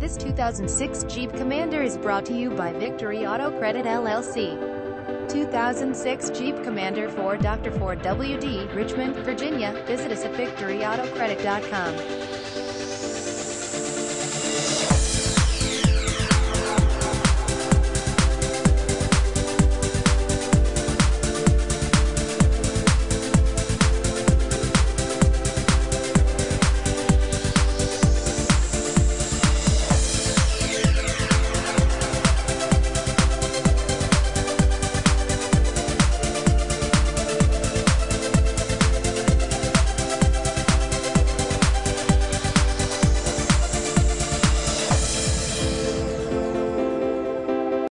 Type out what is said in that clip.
This 2006 Jeep Commander is brought to you by Victory Auto Credit LLC. 2006 Jeep Commander for Dr. Ford WD, Richmond, Virginia. Visit us at victoryautocredit.com.